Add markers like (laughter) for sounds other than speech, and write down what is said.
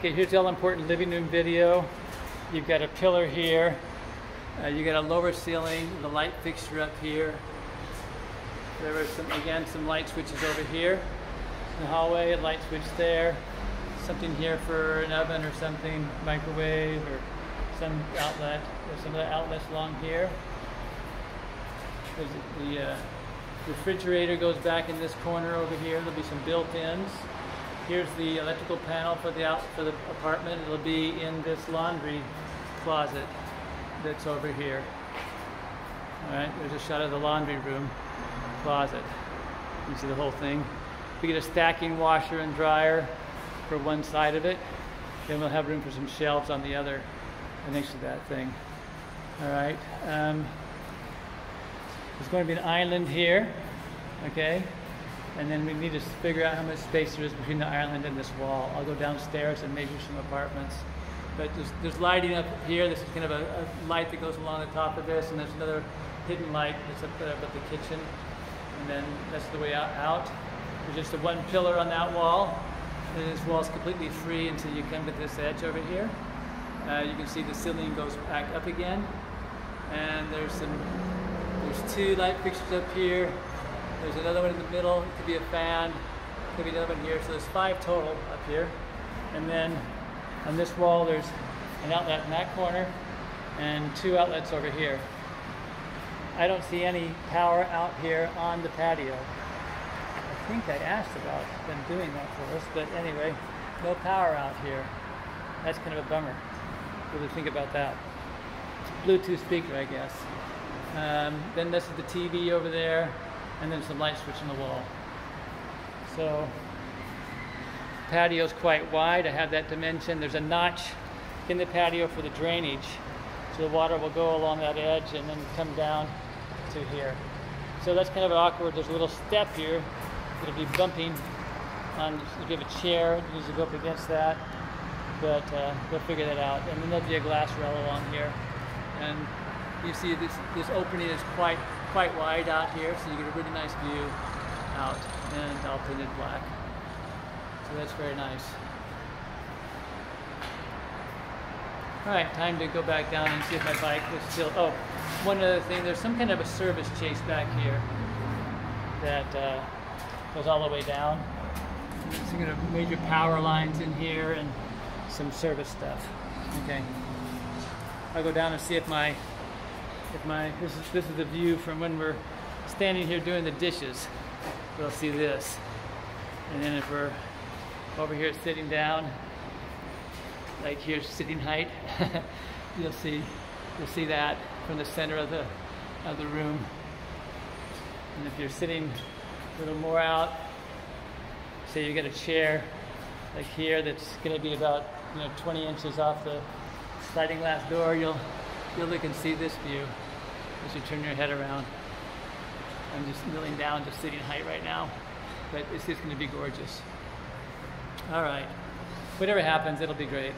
Okay, here's the all-important living room video. You've got a pillar here. Uh, you got a lower ceiling, the light fixture up here. There are some, again, some light switches over here. In the hallway, a light switch there. Something here for an oven or something, microwave or some outlet. There's some of the outlets along here. There's the uh, refrigerator goes back in this corner over here. There'll be some built-ins. Here's the electrical panel for the out for the apartment. It'll be in this laundry closet that's over here. All right, there's a shot of the laundry room closet. You see the whole thing. We get a stacking washer and dryer for one side of it. Then we'll have room for some shelves on the other next to that thing. All right. Um, there's going to be an island here, okay? And then we need to figure out how much space there is between the island and this wall. I'll go downstairs and measure some apartments. But there's, there's lighting up here. This is kind of a, a, light that goes along the top of this, and there's another hidden light that's up there above the kitchen. And then that's the way out. out. There's just a one pillar on that wall. And this wall is completely free until you come to this edge over here. Uh, you can see the ceiling goes back up again. And there's some, there's two light fixtures up here. There's another one in the middle. It could be a fan. it Could be another one here. So there's five total up here. And then on this wall, there's an outlet in that corner and two outlets over here. I don't see any power out here on the patio. I think I asked about them doing that for us, but anyway, no power out here. That's kind of a bummer. You think about that? Bluetooth speaker, I guess. Um, then this is the TV over there and then some light switch in the wall. So patio's quite wide. I have that dimension. There's a notch in the patio for the drainage. So the water will go along that edge and then come down to here. So that's kind of awkward. There's a little step here It'll be bumping on, you have a chair, you usually go up against that. But uh, we'll figure that out. And then there'll be a glass rail along here. And you see this, this opening is quite quite wide out here, so you get a really nice view out, and all painted black. So that's very nice. All right, time to go back down and see if my bike is still, oh, one other thing, there's some kind of a service chase back here that uh, goes all the way down. Some kind of major power lines in here and some service stuff. Okay. I'll go down and see if my if my this is this is the view from when we're standing here doing the dishes. We'll see this. And then if we're over here sitting down, like here's sitting height, (laughs) you'll see you'll see that from the center of the of the room. And if you're sitting a little more out, say you get a chair like here that's going to be about you know 20 inches off the sliding glass door, you'll look and see this view as you turn your head around. I'm just kneeling down, just sitting height right now, but it's just going to be gorgeous. All right, whatever happens, it'll be great.